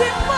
네.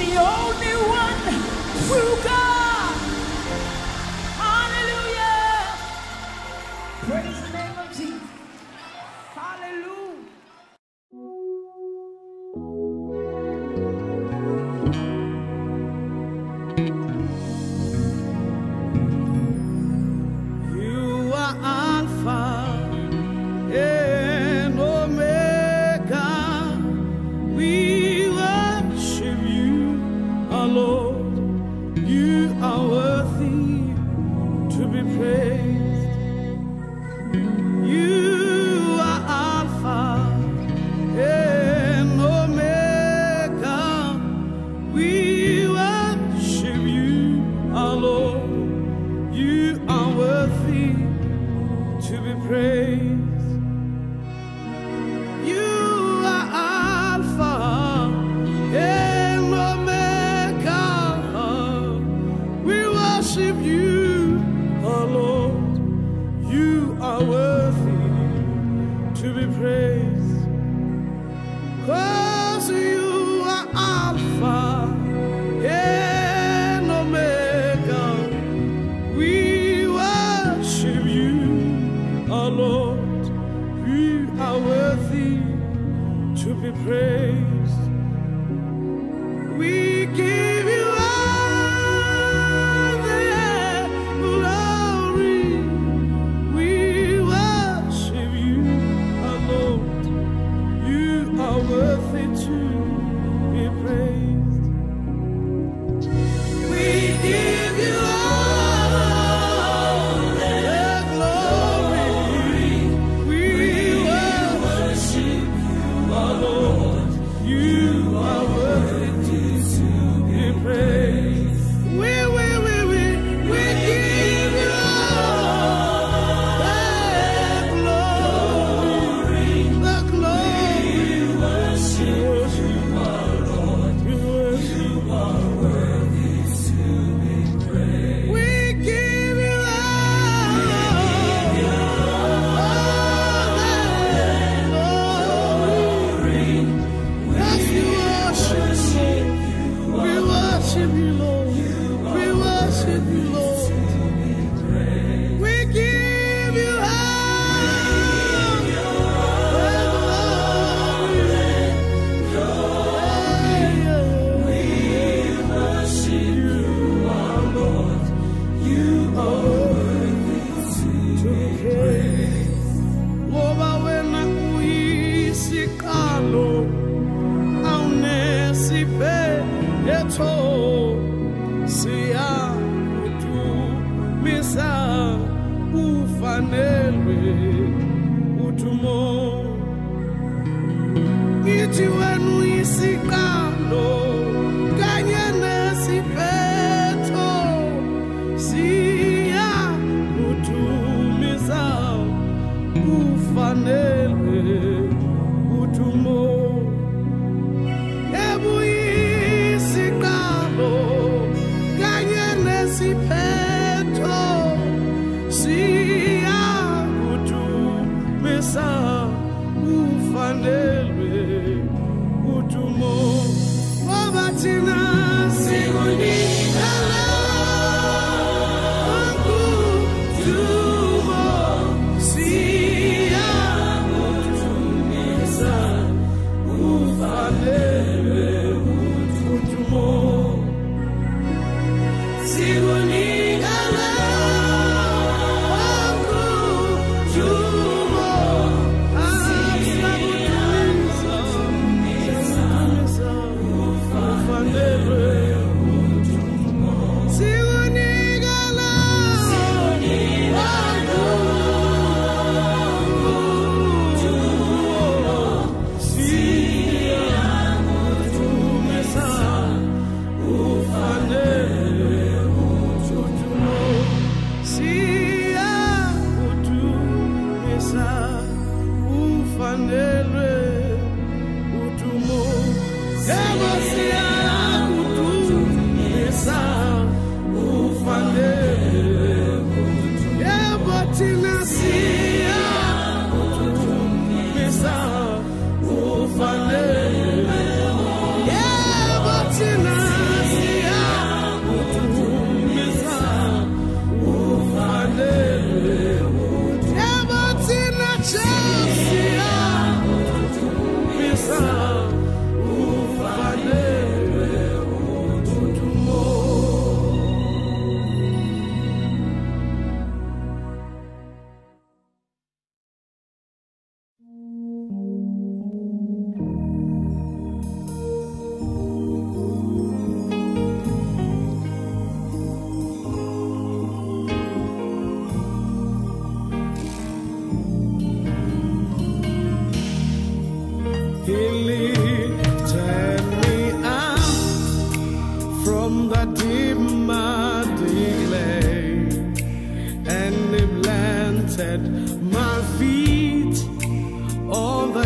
The only one true God.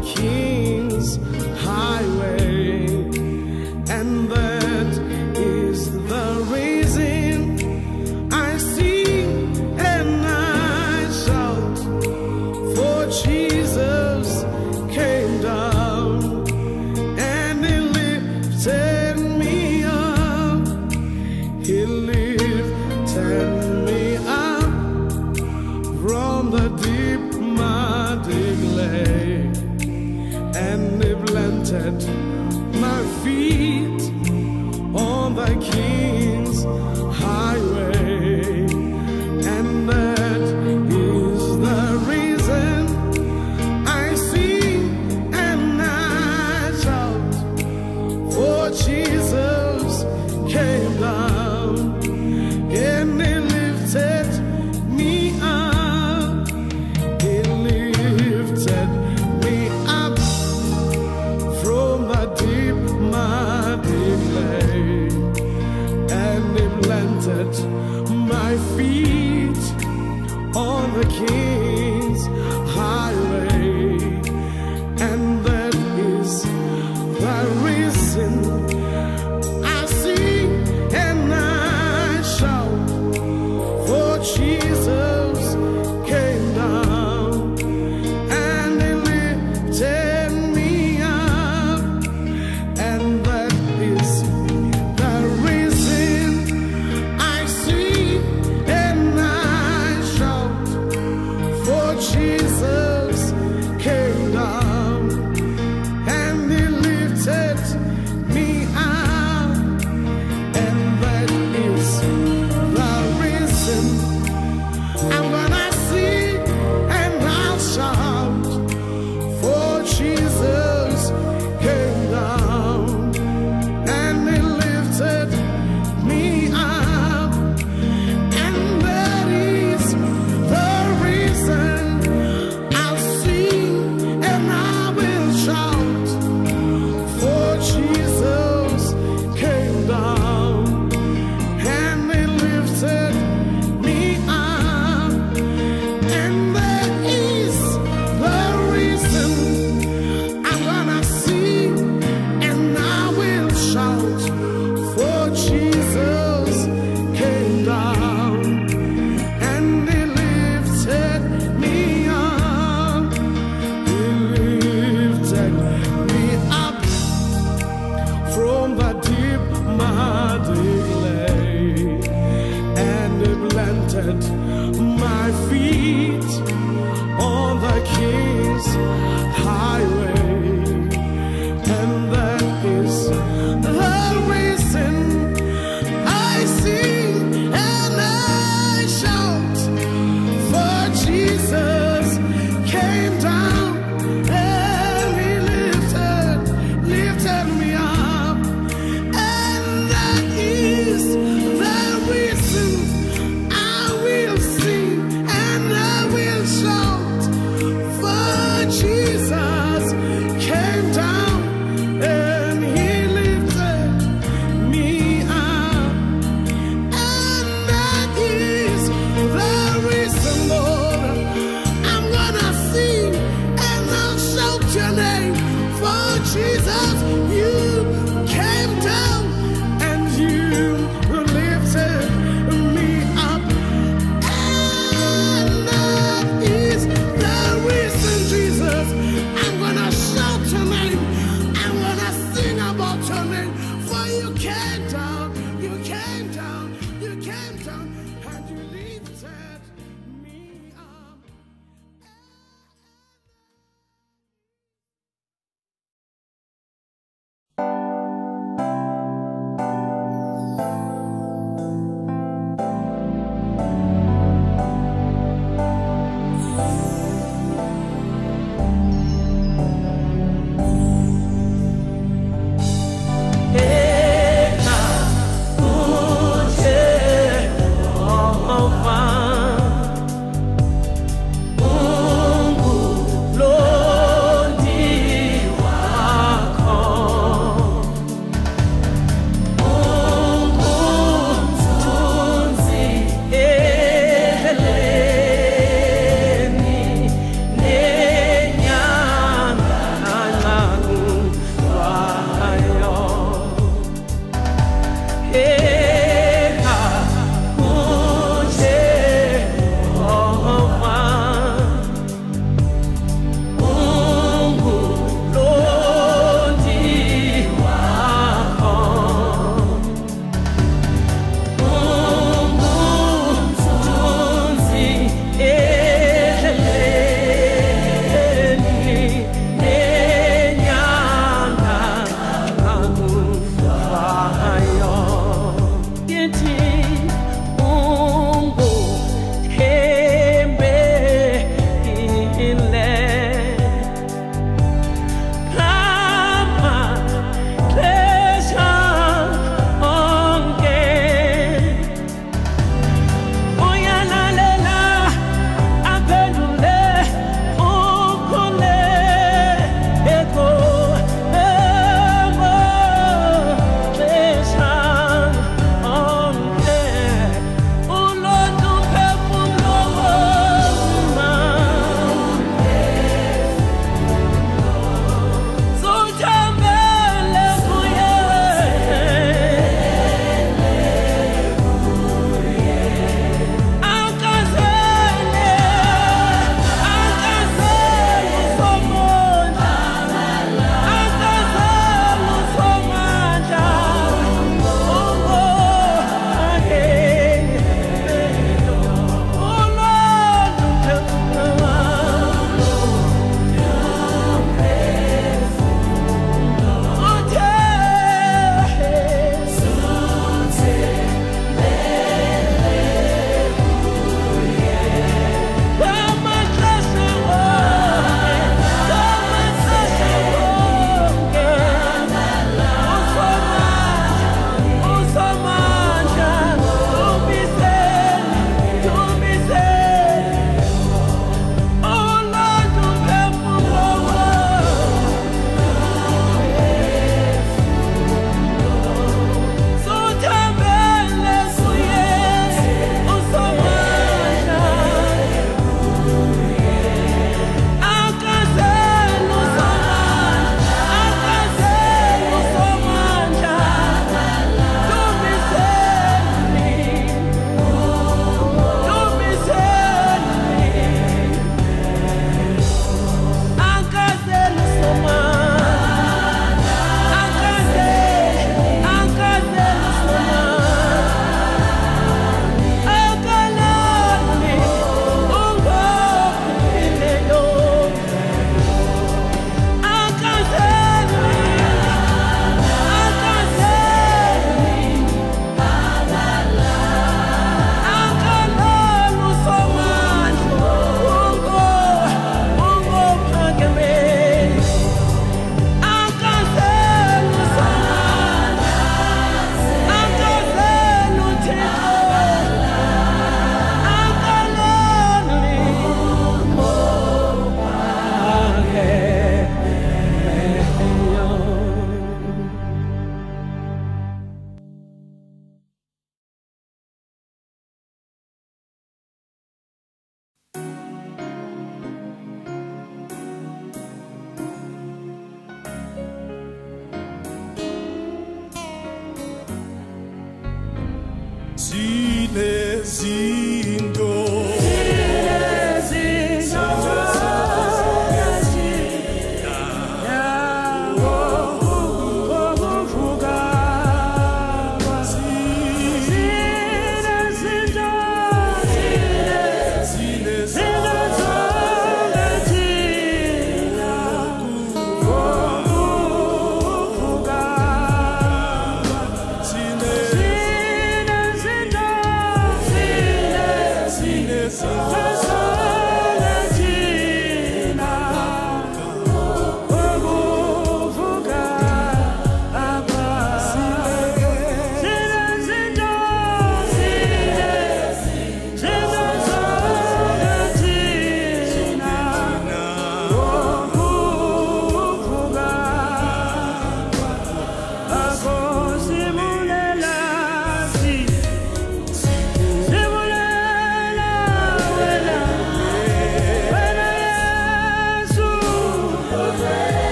The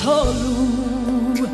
told you,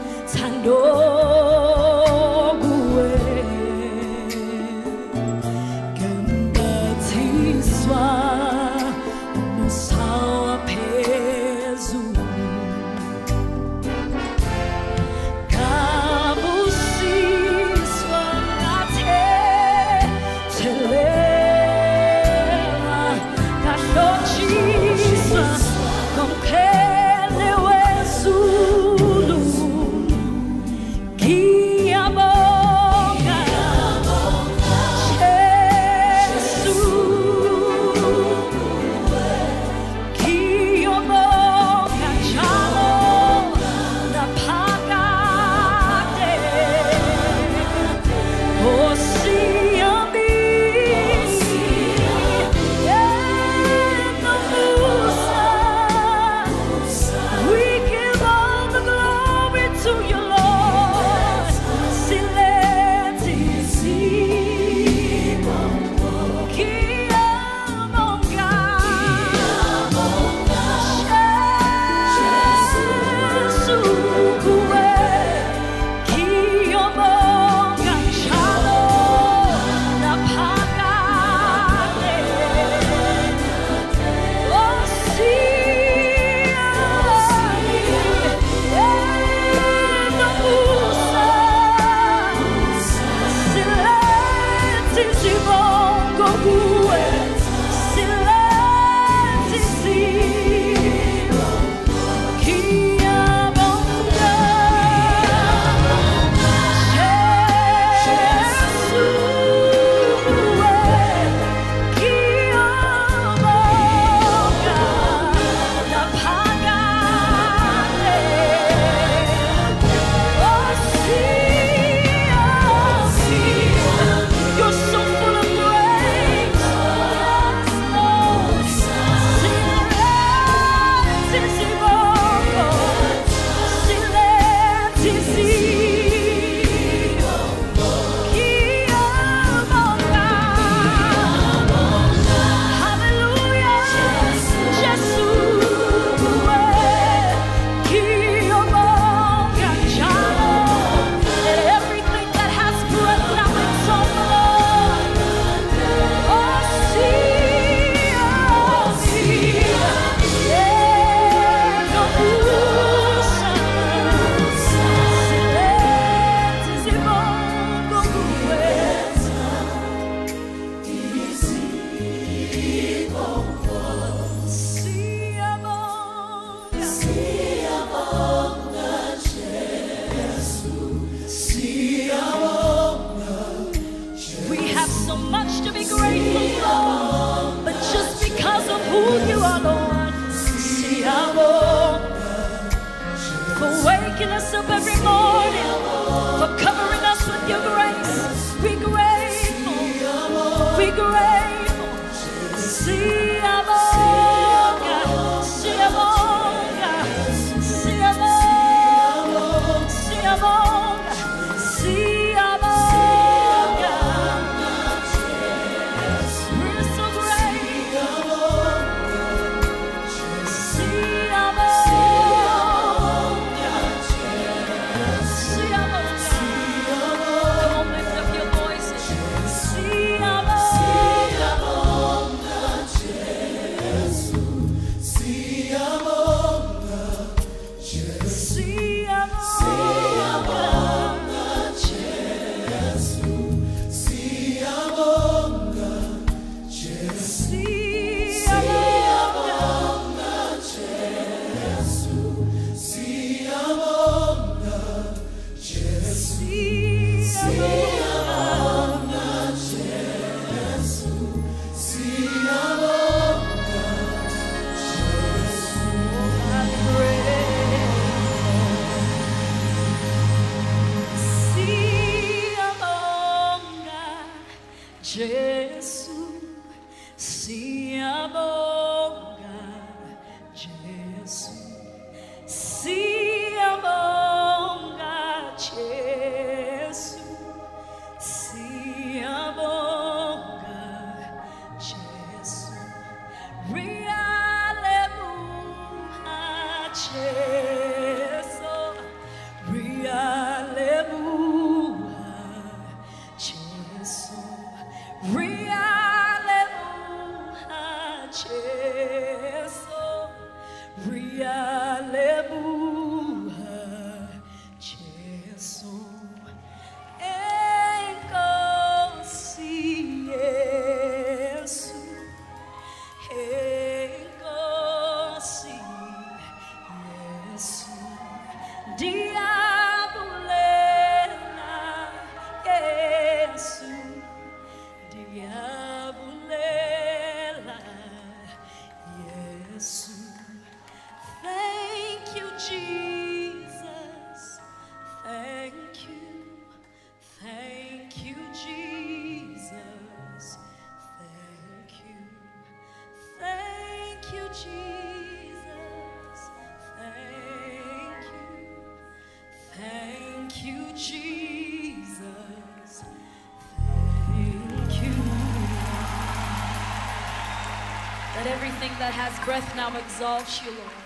that everything that has breath now exalt you, Lord.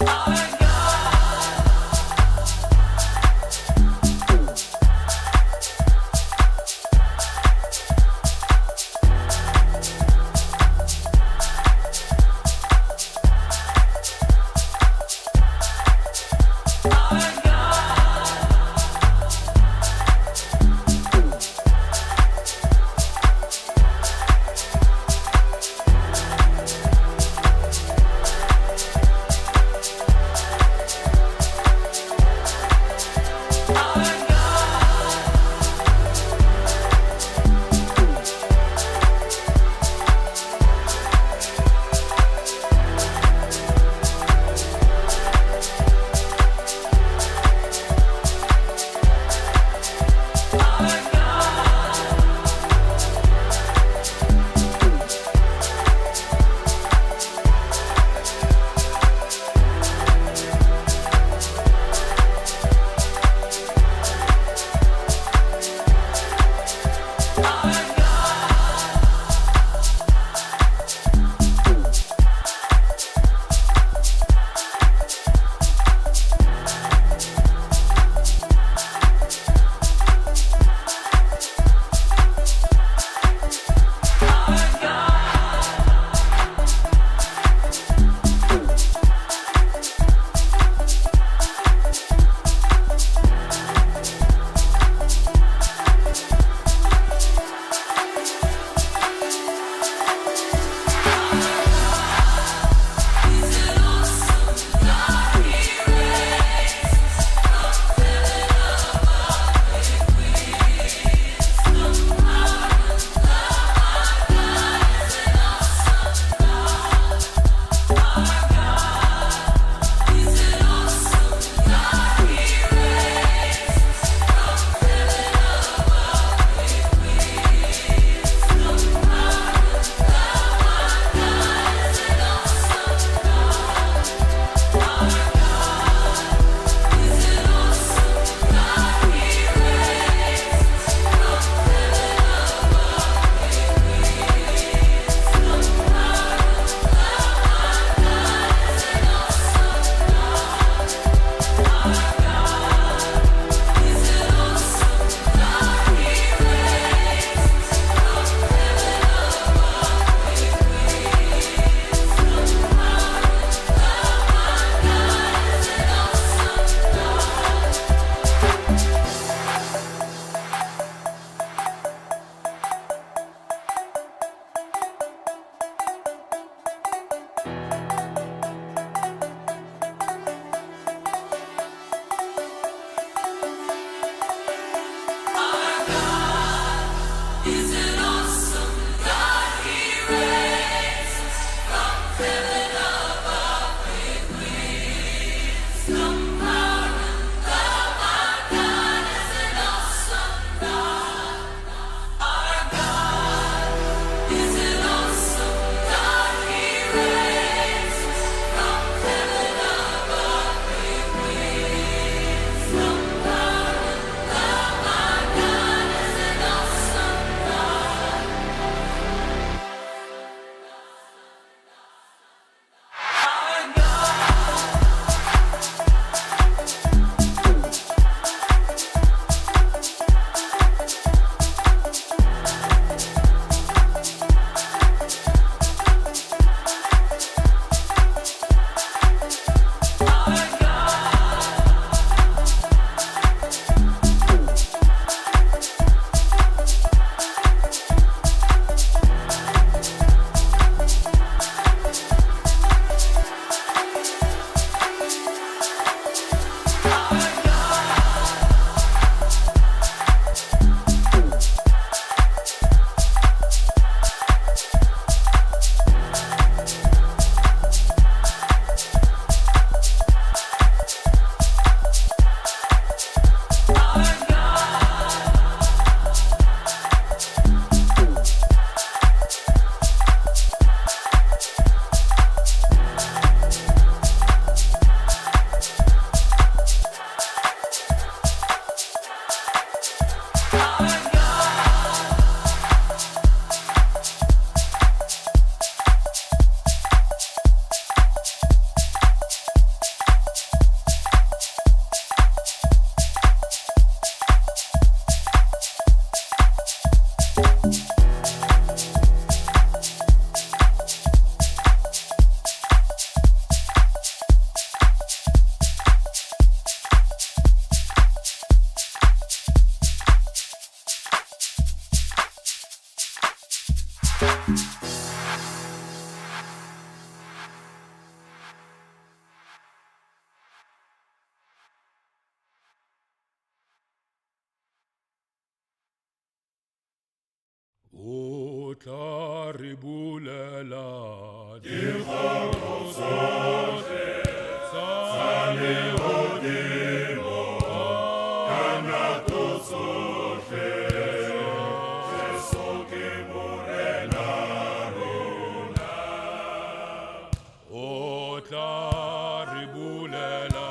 All right. O tla re bulela